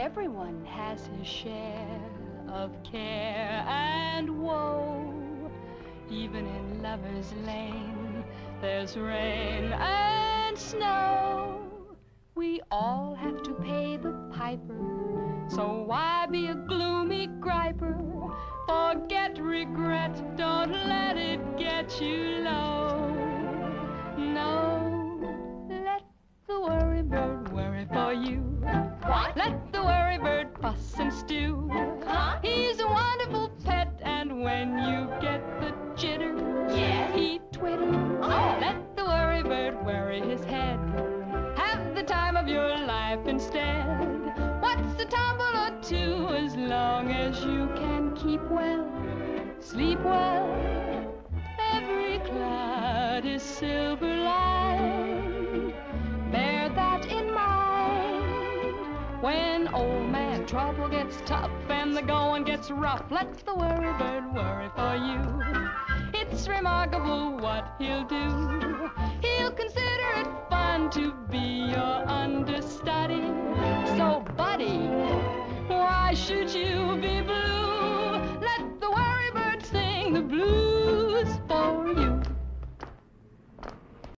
Everyone has his share of care and woe. Even in Lover's Lane, there's rain and snow. We all have to pay the piper, so why be a gloomy griper? Forget regret, don't let it get you low. No, let the worry bird worry for you. What? Let the worry bird fuss and stew. Huh? He's a wonderful pet, and when you get the jitter, Yes? he twitters. Oh. Let the worry bird worry his head. Have the time of your life instead. What's a tumble or two as long as you can keep well, sleep well. Every cloud is silver lined. Bear that in mind. When old man trouble gets tough and the going gets rough, let the worry bird worry for you. It's remarkable what he'll do. He'll consider it fun to be your understudy. So, buddy, why should you be blue? Let the worry bird sing the blues.